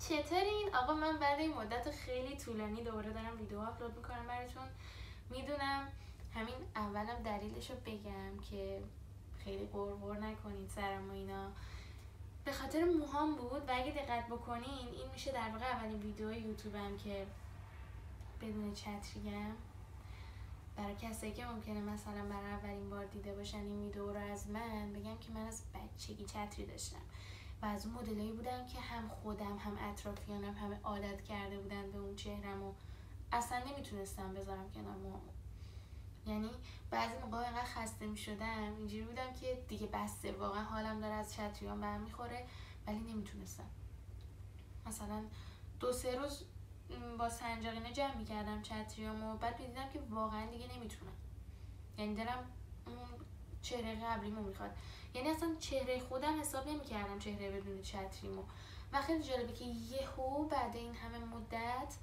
چطورین آقا من بعد مدت خیلی طولانی دوباره دارم ویدیو آپلود می‌کنم براتون. می‌دونم همین اولم دلیلش رو بگم که خیلی قرقر نکنید سرم و اینا. به خاطر موهام بود و اگه دقت بکنین این میشه در واقع اولین ویدیو یوتیوبم که بدون چتریم برای کسایی که ممکنه مثلا برای اولین بار دیده باشن این ویدیو رو از من بگم که من از بچگی چتری داشتم. و از اون مدلایی بودم که هم خودم هم اطرافیانم همه عادت کرده بودن به اون چهرم و اصلا نمی‌تونستم بذارم کنار موهامو یعنی بعضی موقع اینقدر خسته می شدم اینجوری بودم که دیگه بسته واقعا حالم داره از چتریان برمیخوره ولی نمی‌تونستم. مثلا دو سه روز با سنجاقینه جمع می‌کردم چتریامو بعد می‌دیدم که واقعا دیگه نمی‌تونم. یعنی دارم اون چهره قبلیمو می‌خواد. یعنی اصلا چهره خودم حساب نمی‌کردم چهره بدون چتریمو. و خیلی جالبه که یهو بعد این همه مدت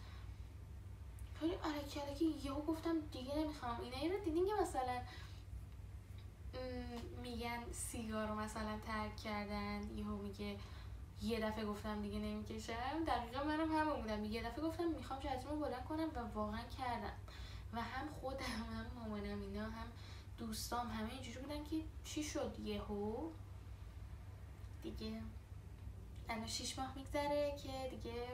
خیلی علکی علکی یهو گفتم دیگه نمی‌خوام. اینا رو دیدین که مثلا میگن سیگار رو مثلا ترک کردن یهو میگه یه دفعه گفتم دیگه نمی‌کشم. دقیقا منم همون بودم. یه دفعه گفتم می‌خوام رو بلند کنم و واقعا کردم. و هم خودم هم مامانم اینا هم دوستام همه اینجوری بودن که چی شد یهو؟ دیگه الان شیش ماه میگذره که دیگه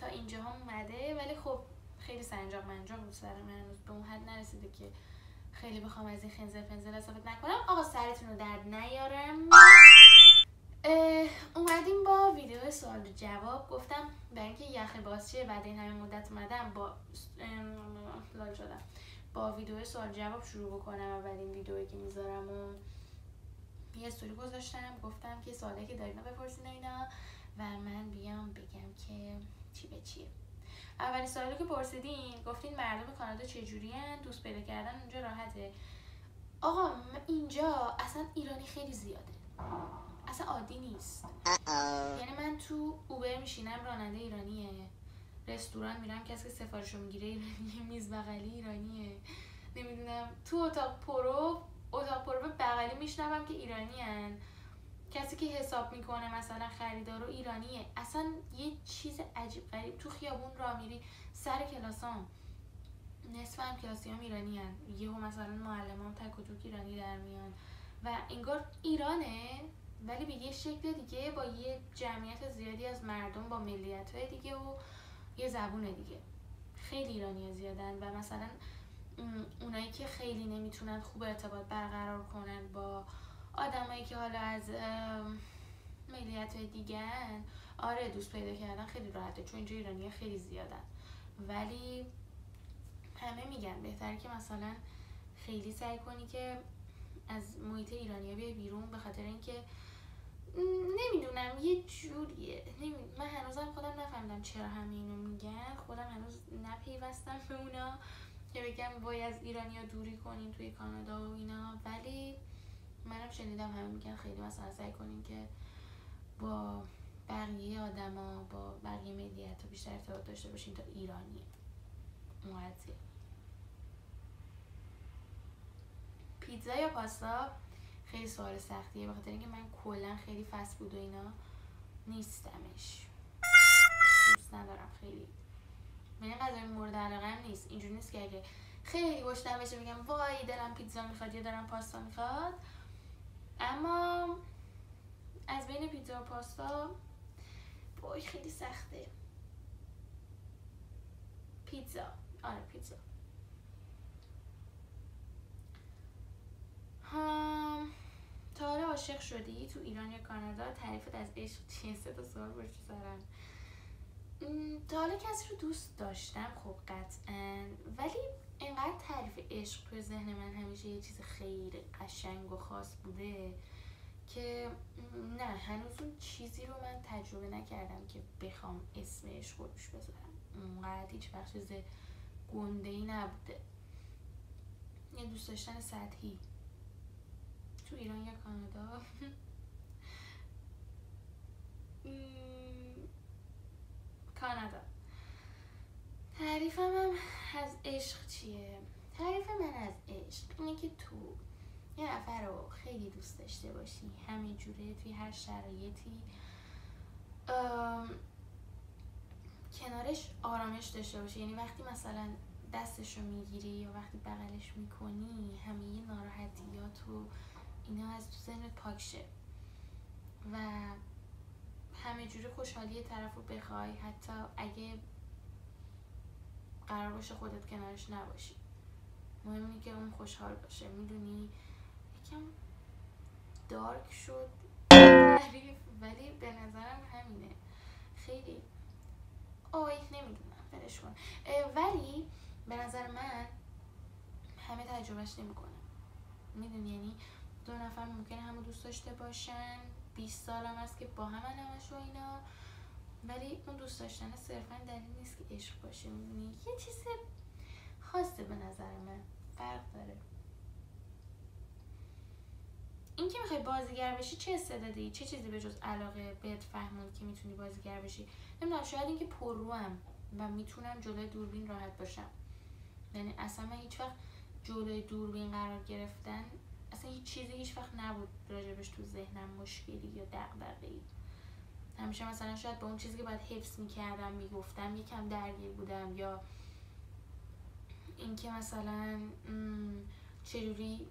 تا اینجا هم اومده. ولی خب خیلی سنجاق منجاق بود. سر من هنوز به اون حد نرسیده که خیلی بخوام از این خنزر فنزر استفاده نکنم. آقا سرتون رو درد نیارم. اومدیم با ویدیو سوال جواب. گفتم برای اینکه یخ بازچه بعد این همه مدت اومدم با لال شدم با ویدیو سوال جواب شروع بکنم اولین ویدیویی که می‌ذارم و یه استوری گذاشتم. گفتم که سوالی که دارین بپرسین اینا. و من بیام بگم که چی به چیه. اولین سوالی که پرسیدین گفتین مردم کانادا چجوری دوست پیدا کردن اونجا راحته. آقا اینجا اصلا ایرانی خیلی زیاده. اصلا عادی نیست. یعنی من تو اوبر میشینم راننده ایرانیه. رستوران میرم کسی که سفارشو می‌گیره ایرانیه میز بغلی ایرانیه. نمی‌دونم. تو اتاق پرو اتاق پرو بغلی میشنوم که ایرانین. کسی که حساب می‌کنه مثلا خریدارو ایرانیه. اصلا یه چیز عجیب غریب. تو خیابون راه میری سر کلاسام. نصف هم کلاسی هم ایرانی هن. یهو مثلا معلمام تک و توک ایرانی در میان. و انگار ایرانه ولی به یه شکل دیگه با یه جمعیت زیادی از مردم با ملیت های دیگه و یه زبون دیگه. خیلی ایرانی زیادن و مثلا اونایی که خیلی نمی‌تونن خوب ارتباط برقرار کنن با آدمایی که حالا از ملیت های دیگه آره دوست پیدا کردن خیلی راحته چون اینجا ایرانی خیلی زیادن. ولی همه میگن بهتره که مثلا خیلی سعی کنی که از محیط ایرانی بیای بیرون به خاطر اینکه نمی‌دونم یه جوریه. نمی... من هنوزم خودم نفهمیدم چرا همه اینو میگن. خودم هنوز نپیوستم به اونا که بگم وای از ایرانیا دوری کنین توی کانادا و اینا. ولی منم شنیدم همه میگن خیلی مثلا سعی کنین که با بقیه آدما با بقیه ملیت بیشتر ارتباط داشته باشین تا ایرانیه موعظه پیتزا یا پاستا؟ خیلی سوال سختیه به خاطر اینکه من کلا خیلی فست بود و اینا نیستمش. دوست ندارم خیلی. من غذای مورد علاقه نیست. اینجوری نیست که اگه خیلی گشتم بشه میگم وای دلم پیتزا می‌خواد یا دارم پاستا می‌خواد. اما از بین پیتزا و پاستا وای خیلی سخته. پیتزا. آره پیتزا. هم تا حالا عاشق شدی؟ تو ایران یا کانادا؟ تعریفت از عشق چیه؟ سه تا سوال پشت سرم تا حالا کسی رو دوست داشتم خب قطعا. ولی اینقدر تعریف عشق توی ذهن من همیشه یه چیز خیلی قشنگ و خاص بوده که نه هنوز اون چیزی رو من تجربه نکردم که بخوام اسم عشق رو روش بذارم. اونقدر هیچ وقت چیز گنده نبوده. یه دوست داشتن سطحی. تو ایران یا کانادا؟ کانادا. تعریفم هم از عشق چیه؟ تعریف من از عشق اینه که تو یه نفر رو خیلی دوست داشته باشی همین جوره توی هر شرایطی. اولش آرامش داشته باشه یعنی وقتی مثلا دستش رو می‌گیری یا وقتی بغلش می‌کنی همه ناراحتیات و اینا از تو ذهنت پاک شه. و همه جوری خوشحالی طرف رو بخوای حتی اگه قرار باشه خودت کنارش نباشی. مهم اینه که اون خوشحال باشه. می‌دونی؟ یکم دارک شد تعریف ولی به نظرم همینه. خیلی آی نمی‌دونم. برش کن. ولی به نظر من همه تجربهش نمی‌کنه. می‌دونی؟ یعنی دو نفر ممکنه همو دوست داشته باشن. 20 سالم است که با هم همش و اینا. ولی اون دوست داشتن صرفا دلیل نیست که عشق باشه. می‌دونی یه چیز خاصه به نظر من. فرق داره. این که می‌خوای بازیگر بشی چه استعدادی؟ چه چیزی به جز علاقه بهت فهموند که می‌تونی بازیگر بشی؟ نمی‌دونم شاید اینکه پرروم و می‌تونم جلوی دوربین راحت باشم. یعنی اصلا من هیچ وقت جلوی دوربین قرار گرفتن اصلا هیچ چیزی هیچ وقت نبود راجبش تو ذهنم مشکلی یا ای همیشه مثلا شاید به اون چیزی که باید حفظ می‌کردم می‌گفتم یکم درگیر بودم یا اینکه مثلا چجوری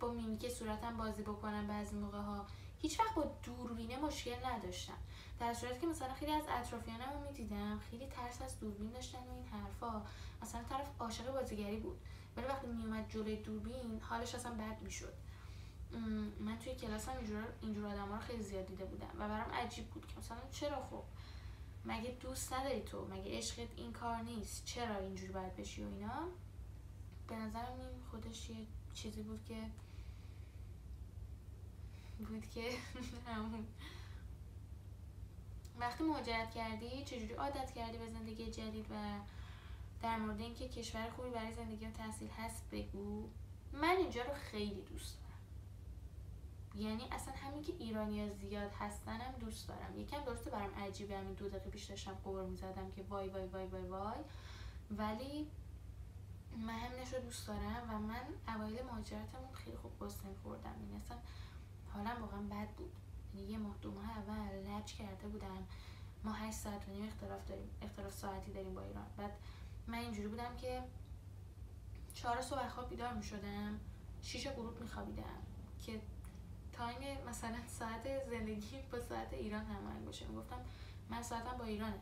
با میمیک صورتم بازی بکنم بعضی موقع ها هیچ وقت با دوربینه مشکل نداشتم. در صورتی که مثلا خیلی از اطرافیانم رو می‌دیدم خیلی ترس از دوربین داشتن و این حرفا. مثلا طرف عاشق بازیگری بود. ولی وقتی میومد جلوی دوربین حالش اصلا بد می‌شد. من توی کلاس هم اینجور, اینجور آدم ها رو خیلی زیاد دیده بودم و برام عجیب بود که مثلا چرا خب؟ مگه دوست نداری تو؟ مگه عشقت این کار نیست؟ چرا اینجور باید بشی و اینا؟ به نظرم این خودش یه چیزی بود که بود که وقتی مهاجرت کردی چجوری عادت کردی به زندگی جدید و در مورد اینکه کشور خوبی برای زندگی و تحصیل هست بگو. من اینجا رو خیلی دوست دارم. یعنی اصلا همین که ایرانیا زیاد هستنم دوست دارم. یکم درسته برام عجیبه همین دو دقیقه پیش داشتم قبر می‌زدم که وای وای وای وای وای. ولی من همینش رو دوست دارم و من اوایل مهاجرتمون خیلی خوب بستن خوردم. یعنی اصلا حالا واقعا بد بود. یعنی یه ماه دو ماه اول لج کرده بودم. ما هشت ساعت و نیم اختلاف داریم اختلاف ساعتی داریم با ایران. بعد من اینجوری بودم که چهار صبح خواب بیدار می شدم شیش غروب می خوابیدم که تایم مثلا ساعت زندگی با ساعت ایران هماهنگ باشه. می‌گفتم من ساعتم با ایرانه.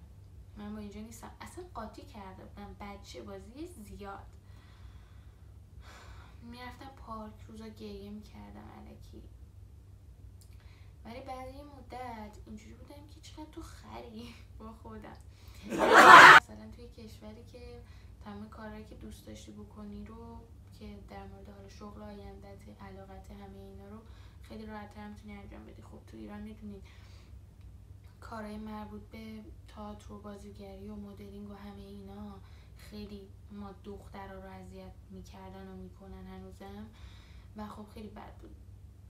من با اینجا نیستم. اصلا قاطی کرده بودم. بچه بازی زیاد. می‌رفتم پارک روزا گریه می‌کردم علکی. ولی بعد یه مدت اینجوری بودم که چقدر تو خری با خودم. مثلا توی کشوری که تمام کارهایی که دوست داشتی بکنی رو که در مورد حال شغل آیندت علاقت همه اینا رو خیلی راحتتر می‌تونی انجام بدی. خب تو ایران می‌دونید کارهای مربوط به تئاتر و بازیگری و مدلینگ و همه اینا خیلی ما دخترها رو اذیت می‌کردن و می‌کنن هنوزم و خب خیلی بد بود.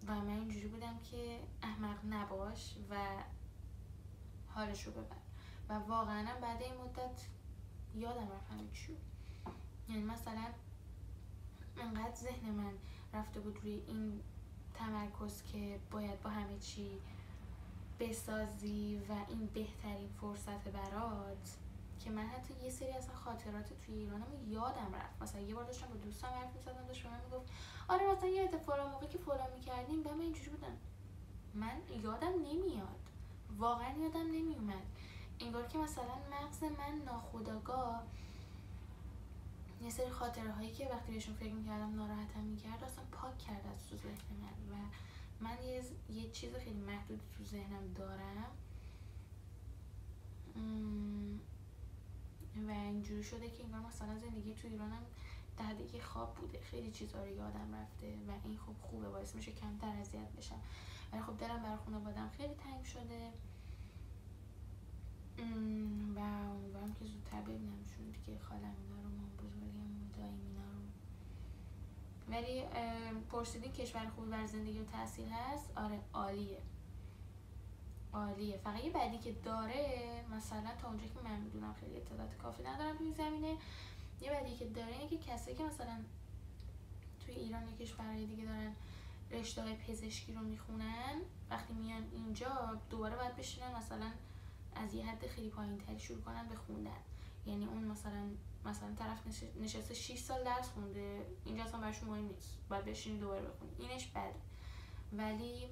و من اینجوری بودم که احمق نباش و حالش رو ببر. و واقعا بعد این مدت یادم رفت همین چی یعنی مثلا انقدر ذهن من رفته بود روی این تمرکز که باید با همه چی بسازی و این بهترین فرصت برات که من حتی یه سری از خاطرات توی ایرانم یادم رفت. مثلا یه بار داشتم با دوستم حرف می‌زدم داشت من می‌گفت آره مثلا یه فلان موقع که فلان می‌کردیم به من اینجوری بودن. من یادم نمیاد. واقعا یادم نمیومد که مثلا مغز من ناخداگاه یه سری خاطره هایی که وقتی بهشون فکر می‌کردم ناراحتم می‌کرد اصلا پاک کرد از تو ذهن من و من یه, یه چیز خیلی محدود تو ذهنم دارم. و اینجوری شده که انگار مثلا زندگی تو ایرانم در دیگه خواب بوده. خیلی چیزا رو یادم رفته و این خوب خوبه باعث میشه کمتر اذیت بشم. ولی خب دلم بر خانوادم خیلی تنگ شده. و امیدوارم که زودتر ببینمشون دیگه. خالم اینا رو ما بزرگم دایم اینا رو. ولی پرسیدی کشور خوبی بر زندگی و تحصیل هست؟ آره عالیه. عالیه. فقط یه بعدی که داره مثلا تا اونجا که من می‌دونم خیلی اطلاعات کافی ندارم توی زمینه یه بعدی که داره اینه که کسایی که مثلا توی ایران یا کشورهای دیگه دارن رشته پزشکی رو می‌خونن وقتی میان اینجا دوباره باید بشینن مثلا از یه حد خیلی پایین تری شروع کنن به خوندن. یعنی اون مثلا مثلا طرف نشسته 6 سال درس خونده اینجا اصلا برشون مهم نیست. باید بشین دوباره بخونی. اینش بده. ولی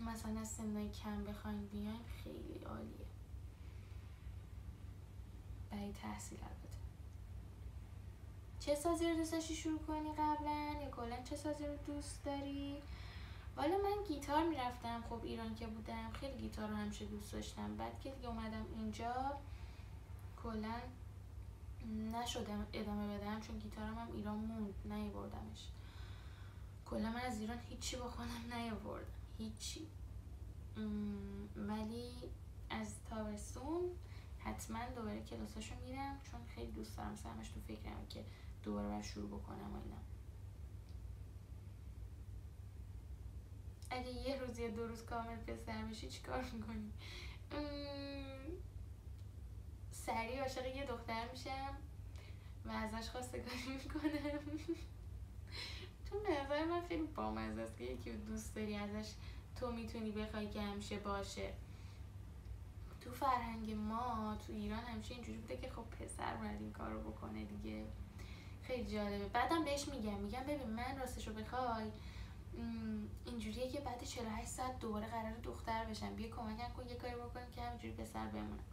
مثلا از سنهای کم بخواین بیاین خیلی عالیه. برای تحصیل البته. چه سازی رو دوست داشتی شروع کنی قبلا؟ یا کلا چه سازی رو دوست داری؟ والا من گیتار می‌رفتم خب ایران که بودم خیلی گیتار رو همیشه دوست داشتم. بعد که دیگه اومدم اینجا کلا نشدم ادامه بدم چون گیتارم هم ایران موند نیاوردمش. کلا من از ایران هیچی با خودم نیاوردم هیچی. ولی از تابستون حتما دوباره کلاساشو میرم چون خیلی دوست دارم سرمش تو فکرم که دوباره شروع بکنم و اینا. اگه یه روز یا دو روز کامل پسر بشی چیکار می‌کنی؟ سریع عاشق یه دختر میشم و ازش خواستگاری می‌کنم. چون به نظر من خیلی بامزه است که یکی دوست داری ازش تو می‌تونی بخوای که همیشه باشه. تو فرهنگ ما تو ایران همیشه اینجوری بوده که خب پسر باید این کار رو بکنه دیگه. خیلی جالبه. بعدم بهش میگم. میگم ببین من راستش رو بخوای اینجوریه که بعد 48 ساعت دوباره قرار دختر بشم. بیا کمکم کن یه کاری بکنم که همینجوری پسر بمونم.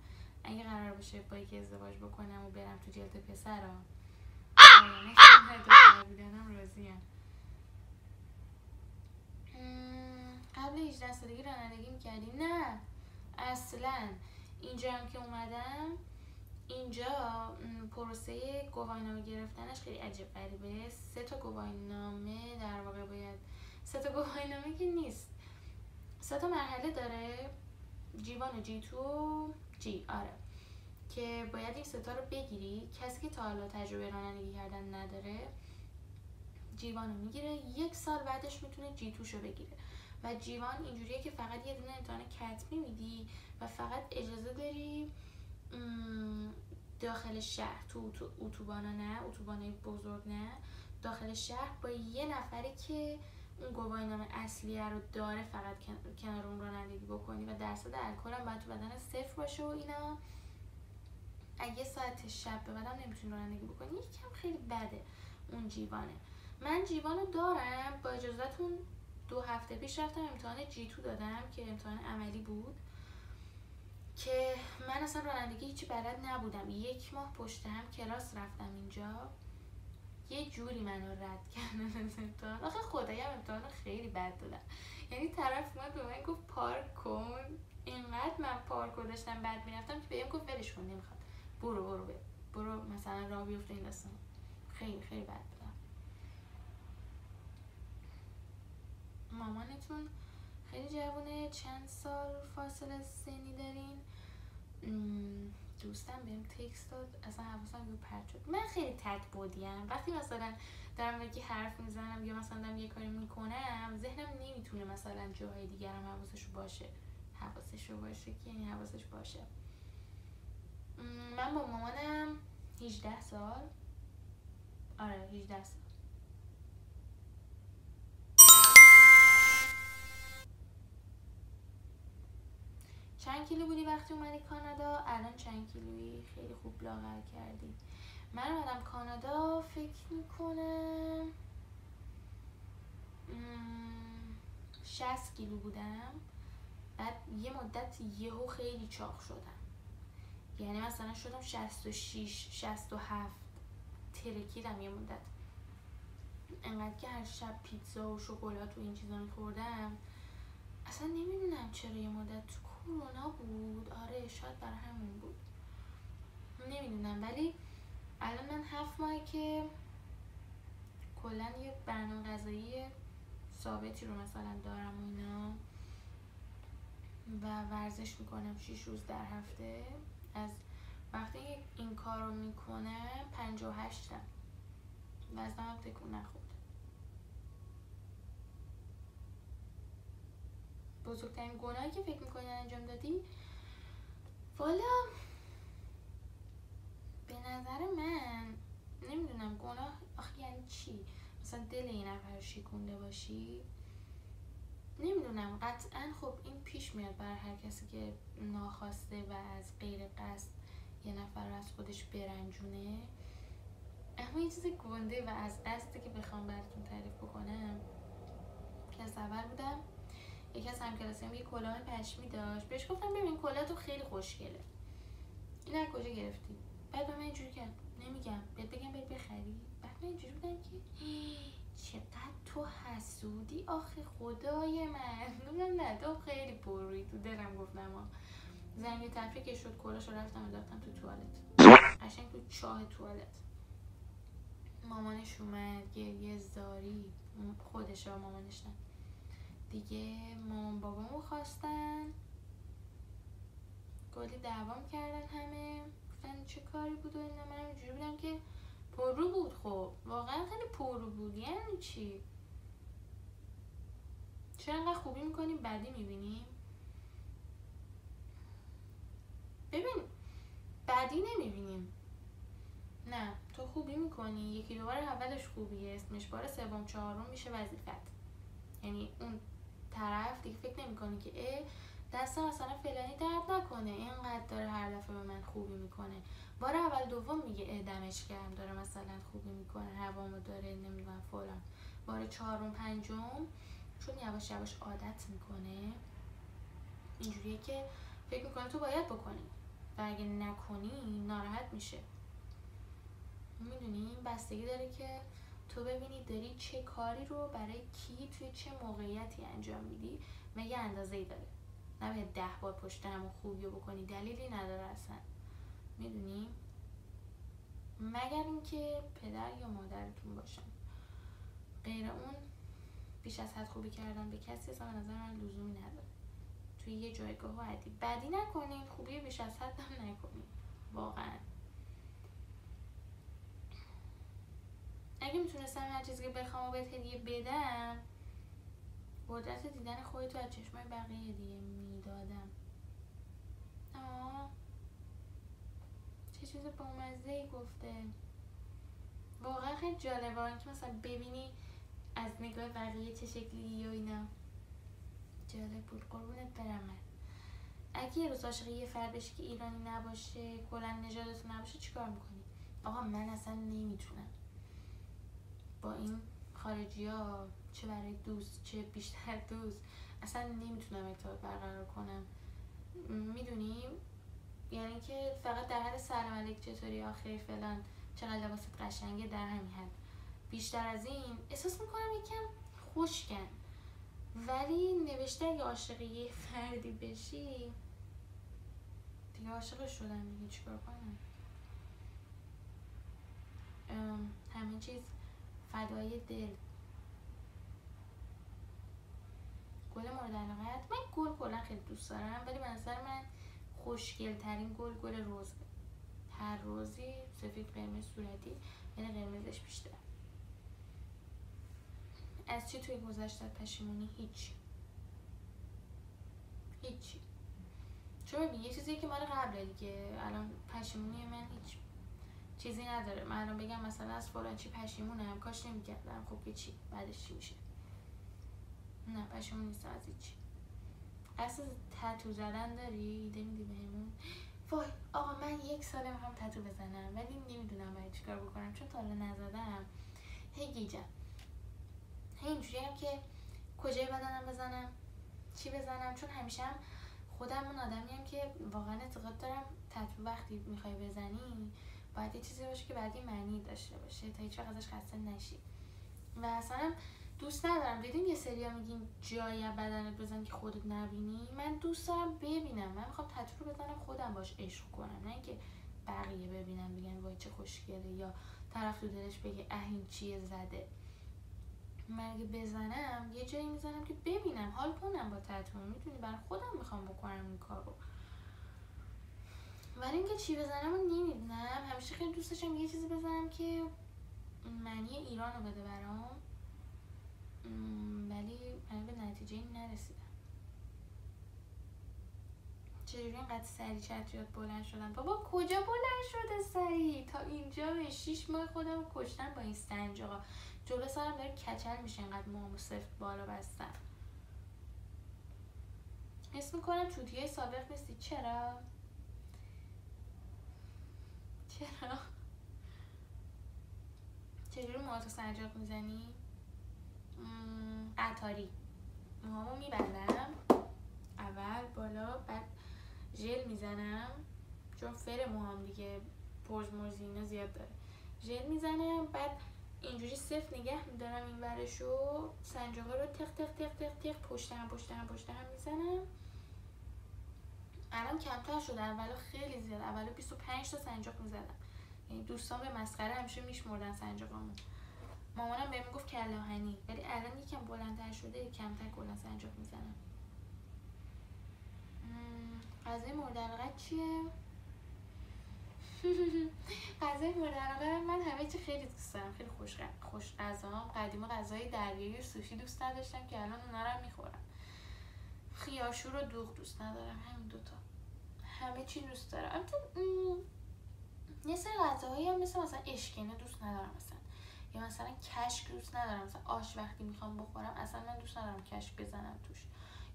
اگه قرار باشه با یکی ازدواج بکنم و برم تو جلد پسر ها راضیم قبل 18 سالگی رانندگی می‌کردی نه اصلا. اینجا هم که اومدم اینجا پروسه گواهینامه گرفتنش خیلی عجیب غریبه. سه تا گواهینامه در واقع باید سه تا گواهینامه که نیست. سه تا مرحله داره. جیوان و جی تو جی آره. که باید این ستا رو بگیری. کسی که تا حالا تجربه رانندگی کردن نداره جیوان رو می‌گیره. یک سال بعدش می‌تونه جی توش رو بگیره. و جیوان اینجوریه که فقط یه دونه امتحان کتبی میدی و فقط اجازه داری داخل شهر. تو اتوبانا نه اتوبانای بزرگ نه. داخل شهر با یه نفری که اون گواهینامه اصلیه رو داره فقط کنار اون رانندگی بکنی و درصد الکل هم باید تو بدن صفر باشه و اینا. اگه ساعت شب به بعدم نمی‌تونی رانندگی بکنی یکم خیلی بده اون جیوانه. من جیوان رو دارم با اجازهتون دو هفته پیش رفتم امتحان جی تو دادم که امتحان عملی بود که من اصلا رانندگی هیچی بلد نبودم. یک ماه پشت هم کلاس رفتم اینجا. یه جوری منو رد کردن از امتحان. آخه خدایم امتحان خیلی بد دادم. یعنی طرف اومد به من گفت پارک کن. اینقدر من پارک رو داشتم بد می‌رفتم که بهم گفت ولش کن نمی‌خواد. برو برو برو, برو مثلا راه بیفته این داستان. خیلی خیلی بد دادم. مامانتون خیلی جوونه چند سال فاصله سنی دارین؟ دوستم بهم تکست داد. اصلا حواسم رو پرت شد. من خیلی تک بودیم. وقتی مثلا دارم یکی حرف می‌زنم یا مثلا دارم یه کاری می‌کنم ذهنم نمی‌تونه مثلا جاهای دیگرم حواسش باشه. حواسش رو باشه که یعنی حواسش باشه. من با مامانم 18 سال. آره 18 سال. چند کیلو بودی وقتی اومدی کانادا؟ الان چند کیلویی؟ خیلی خوب لاغر کردی. من اومدم کانادا فکر می‌کنم 60 کیلو بودم. بعد یه مدت یهو خیلی چاق شدم. یعنی مثلا شدم 66 67 ترکیدم یه مدت. انقدر که هر شب پیتزا و شکلات و این چیزا میخوردم. اصلا نمی‌دونم چرا یه مدت تو کرونا بود. آره شاید برای همون بود. نمی‌دونم ولی الان من هفت ماه که کلا یه برنامه غذایی ثابتی رو مثلا دارم و اینا و ورزش می‌کنم 6 روز در هفته. از وقتی این کار رو می‌کنم پنج و هشتم. وزنم تکون نخورد بزرگترین گناهی که فکر می‌کنی انجام دادی؟ والا به نظر من نمی‌دونم گناه آخه یعنی چی؟ مثلا دل این نفر شکونده باشی؟ نمی‌دونم قطعا خب این پیش میاد برای هر کسی که ناخواسته و از غیر قصد یه نفر رو از خودش برنجونه. اما یه چیز گنده و از قصده که بخوام براتون تعریف بکنم که از اول بودم یکی از همکلاسیم یه کلاه پشمی داشت. بهش گفتم ببین کلاه تو خیلی خوشگله. این از کجا گرفتی؟ بعد من اینجوری کرد. نمیگم. بهت بگم بهت بخری. بعد من اینجوری بودم که چقدر تو حسودی آخه خدای من. نه تو خیلی پروی تو دلم گفتم ها زنگ تفریح که شد. کلاشو رفتم انداختم تو توالت. قشنگ تو چاه توالت. مامانش اومد گریه زاری. خودش مامانش نه. دیگه مامان بابامو خواستن. کلی دعوام کردن همه. گفتن چه کاری بود و اینا؟ من اینجوری بودم که پرو بود خب. واقعا خیلی پرو بود. یعنی چی؟ چرا انقدر خوبی می‌کنیم بدی می‌بینیم؟ ببین بدی نمی‌بینیم. نه تو خوبی می‌کنی. یکی دو بار اولش خوبیه. اسمش بار سوم چهارم میشه وظیفت. یعنی اون طرف دیگه فکر نمی‌کنه که دست مثلا فلانی درد نکنه. اینقدر داره هر دفعه به من خوبی می‌کنه. بار اول دوم میگه ادمش گرم داره مثلا خوبی می‌کنه هوامو داره نمی‌دونم فلان. بار چهارم پنجم چون یواش یواش عادت می‌کنه. اینجوریه که فکر می‌کنه تو باید بکنی و اگه نکنی ناراحت میشه. می‌دونی؟ بستگی داره که تو ببینی داری چه کاری رو برای کی توی چه موقعیتی انجام میدی و یه اندازه ای داره؟ نباید ده بار پشت همون خوبی رو بکنی دلیلی نداره اصلا. می‌دونی؟ مگر اینکه پدر یا مادرتون باشن. غیر اون بیش از حد خوبی کردن به کسی اصلا نظر من لزومی نداره. توی یه جایگاه عادی. بدی نکنین خوبی بیش از حد هم نکنین واقعا. اگه می‌تونستم هر چیزی که بخوام بهت هدیه بدم قدرت دیدن خودتو از چشمای بقیه دیگه می‌دادم. آه. چه چیز بامزه ای گفته. واقعا خیلی جالبه. که مثلا ببینی از نگاه بقیه چه شکلی و اینا. جالب بود. قربونت برم اگه یه روز عاشق یه فرد که ایرانی نباشه کلا نژادتون نباشه چیکار می‌کنی؟ آقا من اصلا نمی‌تونم. با این خارجی ها چه برای دوست چه بیشتر دوست. اصلا نمی‌تونم ارتباط برقرار کنم. می‌دونیم یعنی که فقط در حد سلام علیک چطوری آخر فلان چقدر لباست قشنگه در همین حد. بیشتر از این احساس می‌کنم یکم خوشگن ولی نوشته اگه عاشق یه فردی بشی دیگه عاشق شدم دیگه چیکار کنم؟ همه چیز. فدای دل. گل مورد علاقت من گل کلا خیلی دوست دارم ولی به نظر من خوشگل ترین گل گل روزه هر روزی سفید قرمز صورتی یعنی قرمزش بیشتر. از چی توی گذشته پشیمونی؟ هیچ هیچی. چون ببین یه چیزی که مال قبله دیگه. الان پشیمونی من هیچ چیزی نداره. من الان بگم مثلا از فلان چی پشیمونم. کاش نمی‌کردم. خب که چی؟ بعدش چی میشه؟ نه پشیمون نیست. از هیچی قصد تتو زدن داری؟ ایده میدی بهمون؟ وای آقا من یک ساله می‌خوام تتو بزنم. ولی نمی‌دونم باید چیکار بکنم. چون تا حالا نزدم. هی گیجم هی اینجوری هم که کجای بدنم بزنم؟ چی بزنم؟ چون همیشه هم خودم اون آدمی هم که واقعا اعتقاد دارم تتو وقتی می‌خوای بزنی باید یه چیزی باشه که بعدی معنی داشته باشه تا هیچ ازش خسته نشی. و اصلا دوست ندارم. دیدین یه سریا میگین جایی بدنت بزن که خودت نبینی. من دوست دارم ببینم. من می‌خوام تتو رو بزنم خودم باش عشق کنم. نه اینکه بقیه ببینم بگن وای چه خوشگله یا طرف تو دلش بگه اه این چیه زده. من اگه بزنم یه جایی می‌زنم که ببینم حال کنم با تتو می‌تونی بر خودم می‌خوام بکنم این کار رو ولی اینکه چی بزنم رو نمی‌دونم. همیشه خیلی دوست داشتم یه چیزی بزنم که معنی ایران رو بده برام. ولی من به نتیجه این نرسیدم. چجوری اینقدر سری چتریات بلند شدن بابا کجا بلند شده سری تا اینجا به شیش ماه خودم کشتم با این سنج آقا. جلو سرم داره کچل میشه اینقدر مامو سفت بالا بستم. حس می‌کنم توتی های سابق نیستی. چرا؟ چرا؟ چجوری موهاتو سنجاق می‌زنی؟ قطاری موهامو میبندم. اول بالا بعد ژل می‌زنم. چون فر موهام دیگه پرز مرزی اینا زیاد داره. ژل می‌زنم بعد اینجوری صفر نگه میدارم این ورشو. سنجاقه رو تق تق تق تق تق پشت هم پشت هم پشت هم می‌زنم. الان کمتر شده اولو خیلی زیاد. اولو 25 تا سنجاق می‌زدم. یعنی دوستان به مسخره همیشه میشمردن سنجاقامو. مامانم بهم می‌گفت کلاهنی. ولی الان یکم بلندتر شده کمتر کلا سنجاق می‌زنم. غذای مورد علاقه چیه؟ غذای مورد علاقه من همه چی خیلی دوست دارم. خیلی خوش خوش غذام قدیم غذای دریایی و سوشی دوست نداشتم که الان اونا رو می‌خورم. خیاشو رو دوغ دوست ندارم. همین دوتا. همه چی دوست دارم. البته یه سری غذاهایی هم مثل مثلا اشکنه دوست ندارم مثلا. یا مثلا کشک دوست ندارم. مثلا آش وقتی می‌خوام بخورم اصلا من دوست ندارم کشک بزنم توش.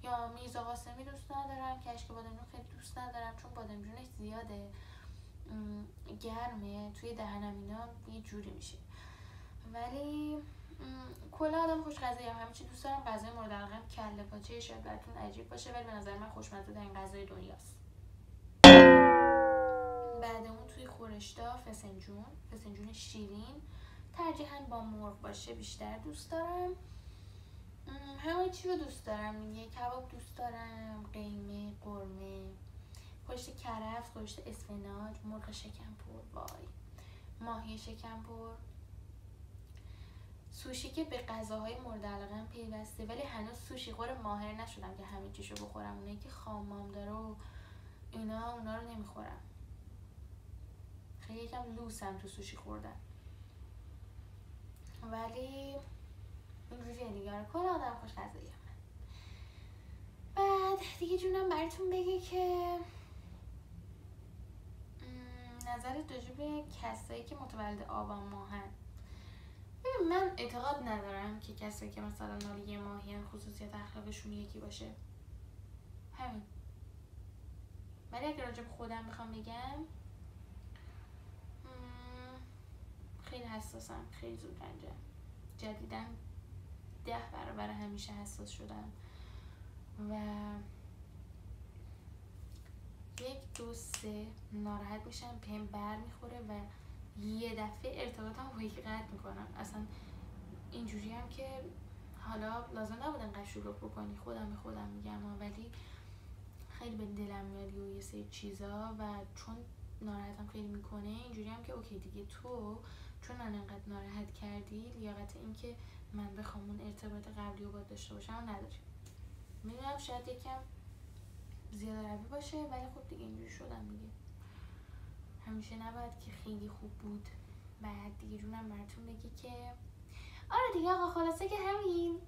یا میزا قاسمی دوست ندارم کشک بادمجون خیلی دوست ندارم چون بادمجونش زیاده. گرمه توی دهنم اینا یه جوری میشه. ولی کلا آدم خوش غذایی هم. همه چی دوست دارم. غذای مورد علاقه کله پاچه شاید براتون عجیب باشه ولی به نظر من خوشمزه ترین غذای دنیاست. بعد اون توی خورشتا فسنجون فسنجون شیرین. ترجیحاً با مرغ باشه بیشتر دوست دارم. همه چی رو دوست دارم. یه کباب دوست دارم قیمه قرمه خورشت کرفس خورشت اسفناج مرغ شکمپور وای. ماهی شکمپور. سوشی که به غذاهای مورد علاقه پیوسته ولی هنوز سوشی خور ماهر نشدم که همه چیشو بخورم. اونایی که خامام داره و اینا اونا رو نمی‌خورم. خیلی یکم لوسم تو سوشی خوردن ولی اینجوری دیگه کل آدم خوش غذایی بعد دیگه جونم براتون بگه که نظرت راجع به کسایی که متولد آبان ماهن. من اعتقاد ندارم که کسایی که مثلا نالی ماهی خصوصیت اخلاقشون یکی باشه. همین. ولی اگر راجع به خودم بخوام بگم خیلی حساسم. خیلی زود رنجم جدیدن ده برابر همیشه حساس شدم. و یک دو سه ناراحت میشم پیم بر می‌خوره و یه دفعه ارتباطم با یکی قطع می‌کنم. اصلا اینجوری هم که حالا لازم نبود انقدر شروع بکنی. خودم به خودم میگم ولی خیلی به دلم میاد یه سری چیزا و چون ناراحتم خیلی می‌کنه اینجوری هم که اوکی دیگه تو چون من انقدر ناراحت کردی لیاقت این که من بخوام اون ارتباط قبلی رو باید داشته باشم نداری می‌دونم شاید یکم زیاده روی باشه ولی خب دیگه اینجوری شدم دیگه. همیشه نباید که خیلی خوب بود. بعد دیگه جونم براتون بگی که آره دیگه آقا خلاصه که همین.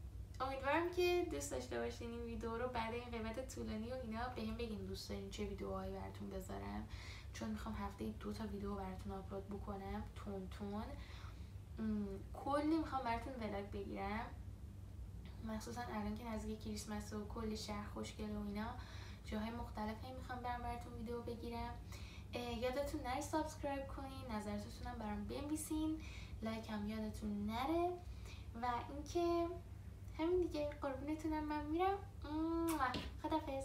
امیدوارم که دوست داشته باشین این ویدیو رو. بعد این قیمت طولانی و اینا به هم بگین دوست دارین چه ویدیوهایی براتون بذارم. چون می‌خوام هفته دو تا ویدیو براتون آپلود بکنم. تون تون. کلی می‌خوام براتون ولاگ بگیرم. مخصوصا الان که نزدیک کریسمس و کلی شهر خوشگل و اینا جاهای مختلفی می‌خوام برم براتون ویدیو بگیرم. یادتون نره subscribe کنین نظرتون هم برام بنویسین. like هم یادتون نره. و اینکه همین دیگه قربونتونم من میرم. خدافظ